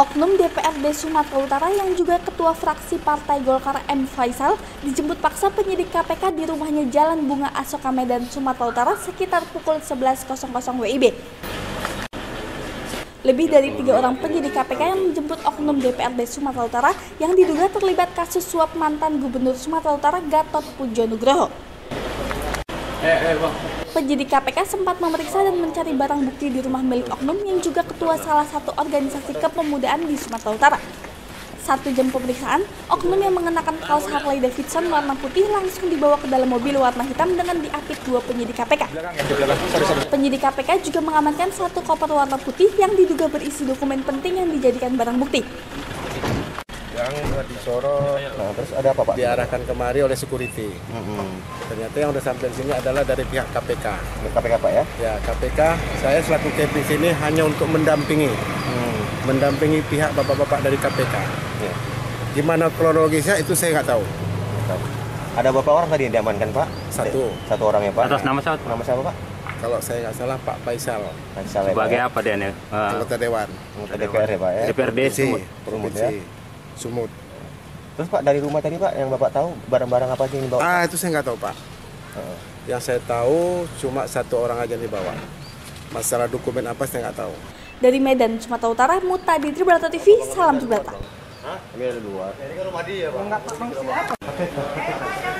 Oknum DPRD Sumatera Utara yang juga ketua fraksi Partai Golkar M. Faisal dijemput paksa penyidik KPK di rumahnya Jalan Bunga Asoka Medan, Sumatera Utara sekitar pukul 11.00 WIB. Lebih dari tiga orang penyidik KPK yang menjemput oknum DPRD Sumatera Utara yang diduga terlibat kasus suap mantan Gubernur Sumatera Utara Gatot Pujo Nugroho. Eh, eh, Penyidik KPK sempat memeriksa dan mencari barang bukti di rumah milik oknum yang juga ketua salah satu organisasi kepemudaan di Sumatera Utara. Satu jam pemeriksaan, oknum yang mengenakan kaos Harley Davidson warna putih langsung dibawa ke dalam mobil warna hitam dengan diapit dua penyidik KPK. Penyidik KPK juga mengamankan satu koper warna putih yang diduga berisi dokumen penting yang dijadikan barang bukti yang disorot nah, terus ada apa pak diarahkan kemari oleh security hmm. ternyata yang udah sampai sini adalah dari pihak KPK KPK pak ya ya KPK saya selaku KP sini hanya untuk mendampingi hmm. mendampingi pihak bapak-bapak dari KPK ya. gimana kronologisnya itu saya nggak tahu ada berapa orang tadi yang diamankan pak satu satu orang ya pak atas nama siapa nama siapa pak kalau saya nggak salah Pak Faisal. Faisal ya, Sebagai ya? apa dia? Uh, anggota Dewan. Anggota DPR ya Pak ya? DPRD Sumut. Provinsi. Ya? Sumut. Terus Pak dari rumah tadi Pak yang Bapak tahu barang-barang apa aja yang dibawa? Ah itu saya nggak tahu Pak. Uh. Yang saya tahu cuma satu orang aja yang dibawa. Masalah dokumen apa saya nggak tahu. Dari Medan, Sumatera Utara, Muta di Tribrata TV, salam Tribrata. Hah? Ini ada luar. Ini kan rumah dia Pak. Enggak, Pak.